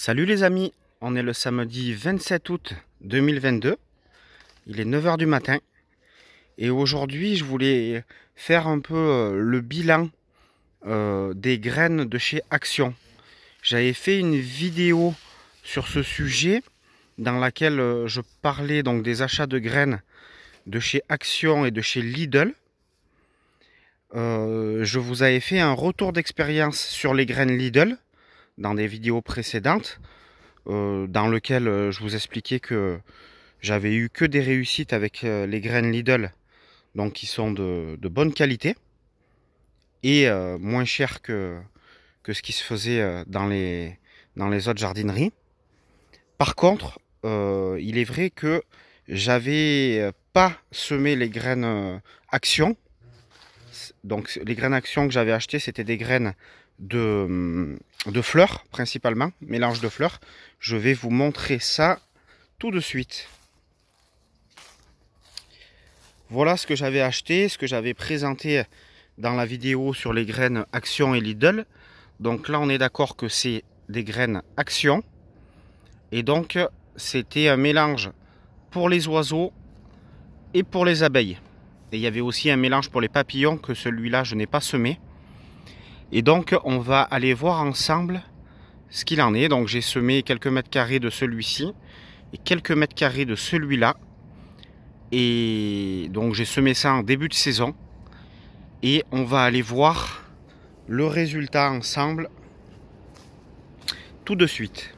Salut les amis, on est le samedi 27 août 2022. Il est 9h du matin. Et aujourd'hui, je voulais faire un peu euh, le bilan euh, des graines de chez Action. J'avais fait une vidéo sur ce sujet dans laquelle euh, je parlais donc des achats de graines de chez Action et de chez Lidl. je vous avais fait un retour d'expérience sur les graines Lidl dans des vidéos précédentes, euh, dans lequel euh, je vous expliquais que j'avais eu que des réussites avec euh, les graines Lidl, donc qui sont de, bonne qualité et moins cher que, que ce qui se faisait dans les, dans les autres jardineries. Par contre, il est vrai que j'avais pas semé les graines Action. Donc les graines Action que j'avais achetées, c'était des graines de, fleurs principalement, mélange de fleurs. Je vais vous montrer ça tout de suite. Voilà ce que j'avais acheté, ce que j'avais présenté dans la vidéo sur les graines Action et Lidl. Donc là, on est d'accord que c'est des graines Action. Et donc, c'était un mélange pour les oiseaux et pour les abeilles. Et il y avait aussi un mélange pour les papillons que celui-là, je n'ai pas semé. Et donc, on va aller voir ensemble ce qu'il en est. Donc, j'ai semé quelques mètres carrés de celui-ci et quelques mètres carrés de celui-là. Et donc, j'ai semé ça en début de saison. Et on va aller voir le résultat ensemble tout de suite.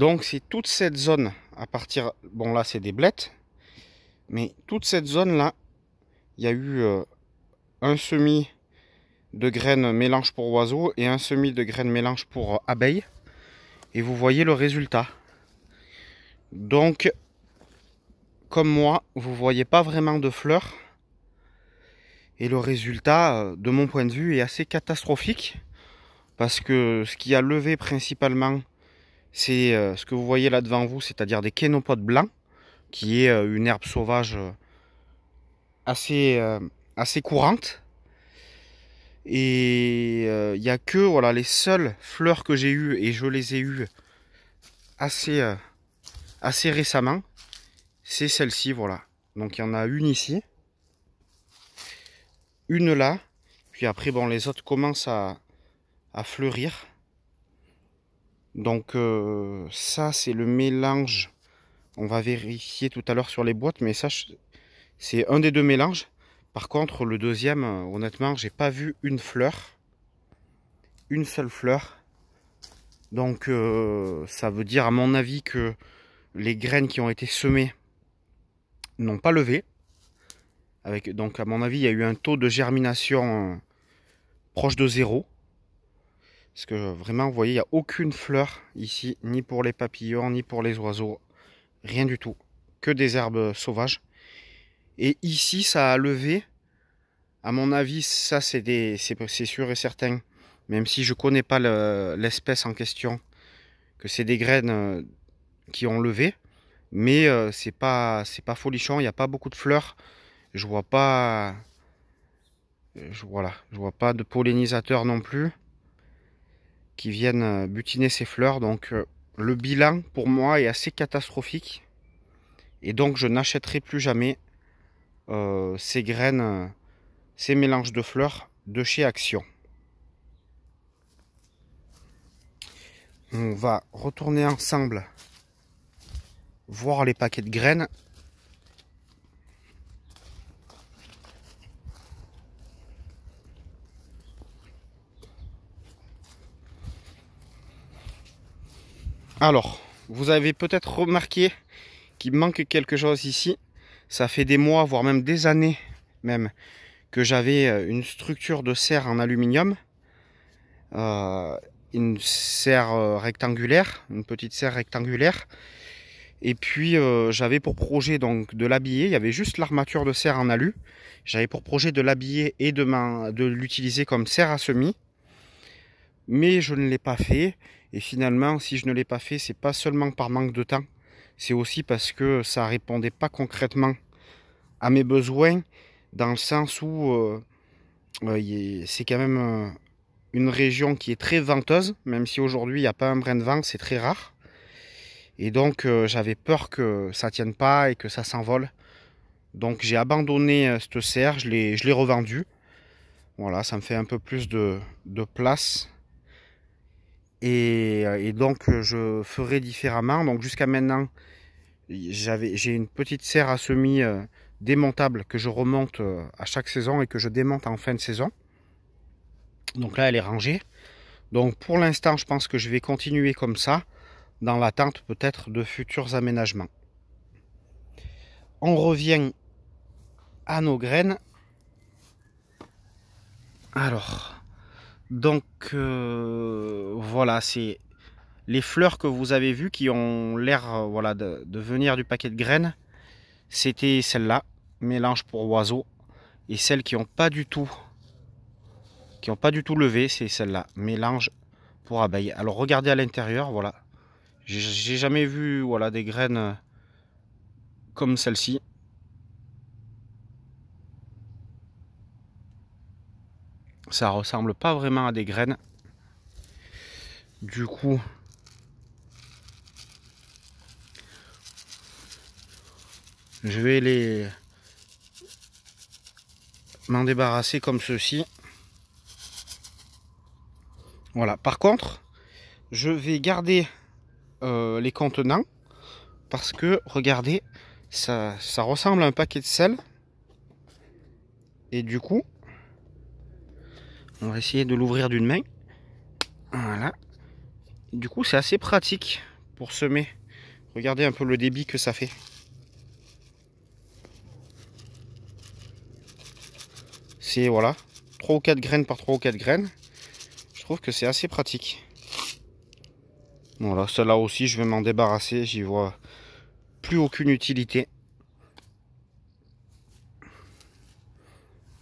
Donc c'est toute cette zone à partir, bon là c'est des blettes, mais toute cette zone là, il y a eu euh, un semis de graines mélange pour oiseaux et un semis de graines mélange pour euh, abeilles. Et vous voyez le résultat. Donc, comme moi, vous voyez pas vraiment de fleurs. Et le résultat, euh, de mon point de vue, est assez catastrophique. Parce que ce qui a levé principalement c'est euh, ce que vous voyez là devant vous, c'est-à-dire des kénopodes blancs, qui est euh, une herbe sauvage euh, assez, courante. Et il n'y a que voilà, les seules fleurs que j'ai eues, et je les ai eues assez, assez récemment, c'est celle-ci, voilà. Donc il y en a une ici, une là, puis après, bon, les autres commencent à fleurir. Donc euh, ça c'est le mélange. On va vérifier tout à l'heure sur les boîtes, mais ça c'est un des deux mélanges. Par contre le deuxième, euh, honnêtement, j'ai pas vu une fleur. Une seule fleur. Donc euh, ça veut dire à mon avis que les graines qui ont été semées n'ont pas levé. Donc à mon avis il y a eu un taux de germination proche de zéro. Parce que vraiment, vous voyez, il n'y a aucune fleur ici, ni pour les papillons, ni pour les oiseaux. Rien du tout. Que des herbes sauvages. Et ici, ça a levé. À mon avis, ça, c'est sûr et certain. Même si je ne connais pas l'espèce en question. Que c'est des graines euh, qui ont levé. Mais euh, c'est pas, pas folichon. Il n'y a pas beaucoup de fleurs. Je vois pas... Je, voilà, je vois pas de pollinisateur non plus qui viennent euh, butiner ces fleurs. Donc euh, le bilan pour moi est assez catastrophique. Et donc je n'achèterai plus jamais euh, ces graines, ces mélanges de fleurs de chez Action. On va retourner ensemble voir les paquets de graines Alors, vous avez peut-être remarqué qu'il manque quelque chose ici. Ça fait des mois, voire même des années même, que j'avais euh, une structure de serre en aluminium. Euh, une serre euh, rectangulaire, une petite serre rectangulaire. Et puis j'avais pour projet donc de l'habiller. Il y avait juste l'armature de serre en alu. J'avais pour projet de l'habiller et de l'utiliser comme serre à semis. Mais je ne l'ai pas fait. Et finalement, si je ne l'ai pas fait, c'est pas seulement par manque de temps. C'est aussi parce que ça répondait pas concrètement à mes besoins. Dans le sens où euh, euh, c'est quand même une région qui est très venteuse. Même si aujourd'hui il n'y a pas un brin de vent, c'est très rare. Et donc euh, j'avais peur que ça tienne pas et que ça s'envole. Donc j'ai abandonné euh, cette serre, je l'ai revendue. Voilà, ça me fait un peu plus de, place. Et, euh, et, donc je ferai différemment. Donc jusqu'à maintenant, j'ai une petite serre à semis démontable que je remonte à chaque saison et que je démonte en fin de saison. Donc là, elle est rangée. Donc pour l'instant, je pense que je vais continuer comme ça dans l'attente peut-être de futurs aménagements. On revient à nos graines. Alors, donc euh, voilà, c'est les fleurs que vous avez vues qui ont l'air euh, voilà, de, venir du paquet de graines. C'était celle-là, mélange pour oiseaux. Et celles qui n'ont pas du tout qui n'ont pas du tout levé, c'est celle-là, mélange pour abeilles. Alors regardez à l'intérieur, voilà, j'ai jamais vu voilà, des graines comme celle-ci. Ça ressemble pas vraiment à des graines. Du coup, je vais les m'en débarrasser comme ceci. Voilà. Par contre, je vais garder euh, les contenants parce que regardez ça, ça ressemble à un paquet de sel et du coup on va essayer de l'ouvrir d'une main. Voilà. Du coup c'est assez pratique pour semer. Regardez un peu le débit que ça fait. C'est voilà 3 ou 4 graines par 3 ou 4 graines. Je trouve que c'est assez pratique. Voilà, celle-là aussi, je vais m'en débarrasser. J'y vois plus aucune utilité.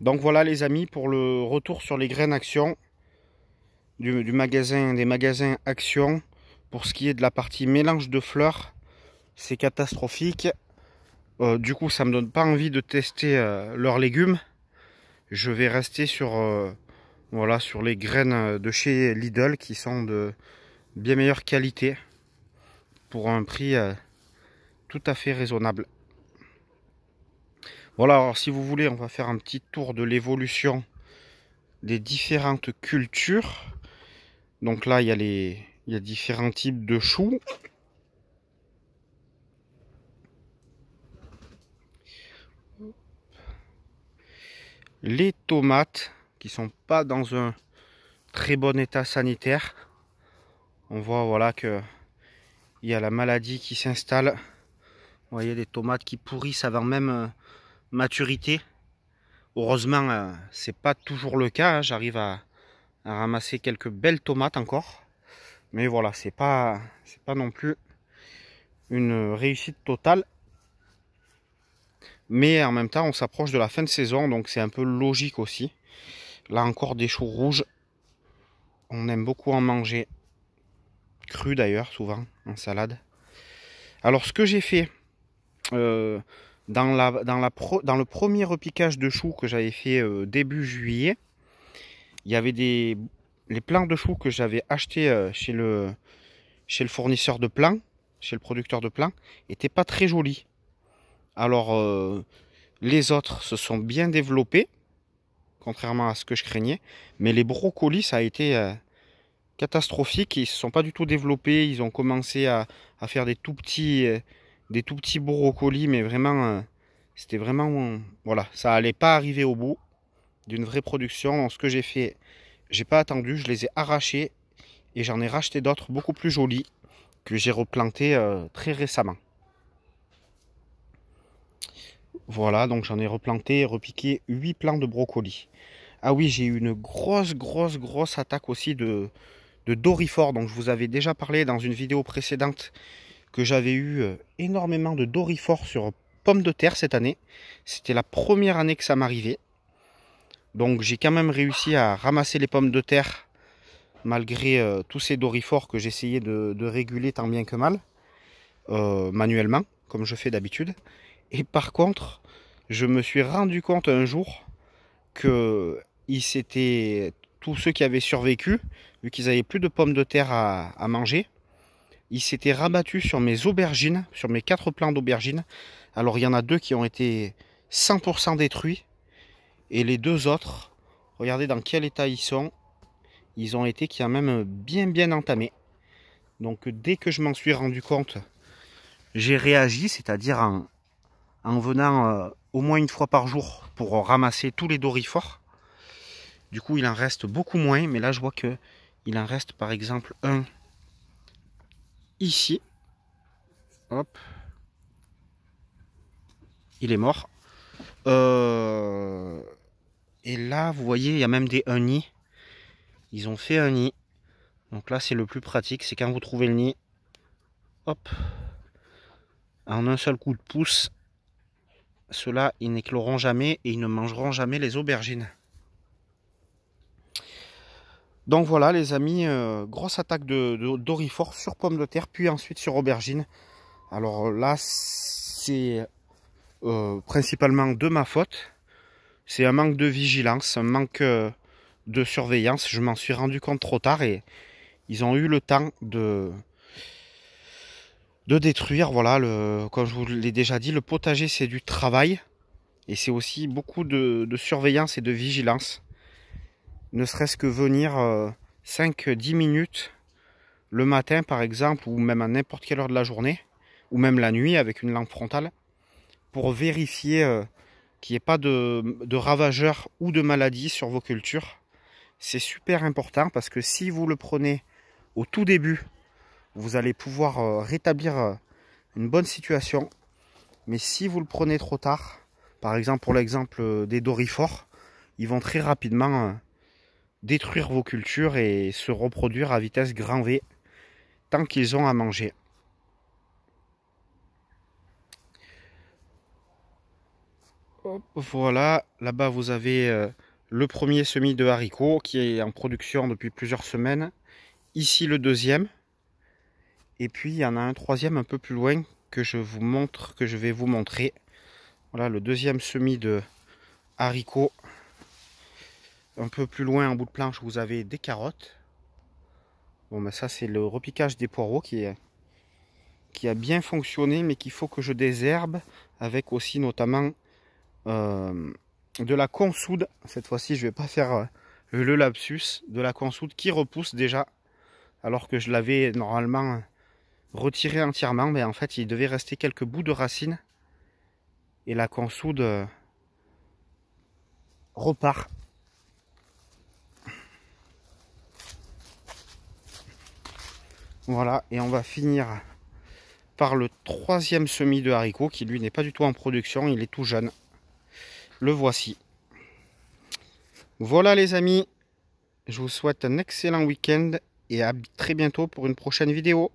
Donc voilà les amis pour le retour sur les graines Action du, magasin, des magasins Action. Pour ce qui est de la partie mélange de fleurs, c'est catastrophique. Euh, du coup, ça me donne pas envie de tester euh, leurs légumes. Je vais rester sur, euh, voilà, sur les graines de chez Lidl qui sont de, bien meilleure qualité pour un prix tout à fait raisonnable. Voilà, alors si vous voulez, on va faire un petit tour de l'évolution des différentes cultures. Donc là, il y a les il y a différents types de choux. Les tomates qui sont pas dans un très bon état sanitaire on voit voilà que il y a la maladie qui s'installe. Vous voyez des tomates qui pourrissent avant même euh, maturité. Heureusement, euh, c'est pas toujours le cas. Hein. J'arrive à, ramasser quelques belles tomates encore. Mais voilà, c'est pas c'est pas non plus une réussite totale. Mais en même temps, on s'approche de la fin de saison, donc c'est un peu logique aussi. Là encore des choux rouges. On aime beaucoup en manger cru d'ailleurs, souvent, en salade. Alors, ce que j'ai fait euh, dans, le premier repiquage de choux que j'avais fait euh, début juillet, il y avait des les plants de choux que j'avais achetés euh, chez, le, chez le fournisseur de plants, chez le producteur de plants, n'étaient pas très jolis. Alors, les autres se sont bien développés, contrairement à ce que je craignais, mais les brocolis, ça a été catastrophiques. Ils ne se sont pas du tout développés. Ils ont commencé à, faire des tout petits, euh, des tout petits brocolis, mais vraiment, euh, c'était vraiment, voilà, ça allait pas arriver au bout d'une vraie production. Ce que j'ai fait, j'ai pas attendu, je les ai arrachés et j'en ai racheté d'autres beaucoup plus jolis que j'ai replantés euh, très récemment. Voilà, donc j'en ai replanté et repiqué 8 plants de brocolis. Ah oui, j'ai eu une grosse, grosse, grosse attaque aussi de, de Dorifort, dont je vous avais déjà parlé dans une vidéo précédente que j'avais eu euh, énormément de dorifort sur pommes de terre cette année. C'était la première année que ça m'arrivait. Donc j'ai quand même réussi à ramasser les pommes de terre malgré euh, tous ces dorifores que j'essayais de, réguler tant bien que mal, euh, manuellement, comme je fais d'habitude. Et par contre, je me suis rendu compte un jour que ils tous ceux qui avaient survécu, vu qu'ils avaient plus de pommes de terre à manger, ils s'étaient rabattus sur mes aubergines, sur mes quatre plants d'aubergines. Alors il y en a deux qui ont été 100% détruits. Et les deux autres, regardez dans quel état ils sont. Ils ont été qui même bien bien entamé. Donc dès que je m'en suis rendu compte, j'ai réagi, c'est-à-dire en, en, venant euh, au moins une fois par jour pour ramasser tous les dorifores. Du coup, il en reste beaucoup moins, mais là je vois que il en reste par exemple un ici. Hop. Il est mort. Euh, et là, vous voyez, il y a même des un. Ils ont fait un nid. Donc là, c'est le plus pratique. C'est quand vous trouvez le nid. Hop. En un seul coup de pouce. Ceux-là, ils n'écloront jamais et ils ne mangeront jamais les aubergines. Donc voilà les amis, euh, grosse attaque de, de sur pommes de terre, puis ensuite sur aubergine. Alors là, c'est euh, principalement de ma faute. C'est un manque de vigilance, un manque euh, de surveillance. Je m'en suis rendu compte trop tard et ils ont eu le temps de, de détruire. Voilà, comme je vous l'ai déjà dit, le potager c'est du travail. Et c'est aussi beaucoup de, surveillance et de vigilance. Ne serait-ce que venir 5-10 euh, minutes le matin par exemple, ou même à n'importe quelle heure de la journée, ou même la nuit avec une lampe frontale, pour vérifier euh, qu'il n'y ait pas de, ravageurs ou de maladies sur vos cultures. C'est super important parce que si vous le prenez au tout début, vous allez pouvoir euh, rétablir une bonne situation. Mais si vous le prenez trop tard, par exemple pour l'exemple des dorifores, ils vont très rapidement détruire vos cultures et se reproduire à vitesse grand V tant qu'ils ont à manger. voilà, là-bas vous avez euh, le premier semis de haricots qui est en production depuis plusieurs semaines. Ici le deuxième. Et puis il y en a un troisième un peu plus loin que je vous montre, que je vais vous montrer. Voilà le deuxième semis de haricots. Un peu plus loin en bout de planche vous avez des carottes. Bon ben ça c'est le repiquage des poireaux qui, qui a bien fonctionné mais qu'il faut que je désherbe avec aussi notamment euh, de la consoude. Cette fois-ci, je vais pas faire euh, le lapsus. De la consoude qui repousse déjà. Alors que je l'avais normalement retiré entièrement. Mais en fait, il devait rester quelques bouts de racines. Et la consoude euh, repart. Voilà, et on va finir par le troisième semis de haricots qui lui n'est pas du tout en production, il est tout jeune le voici. Voilà les amis, je vous souhaite un excellent week-end et à très bientôt pour une prochaine vidéo.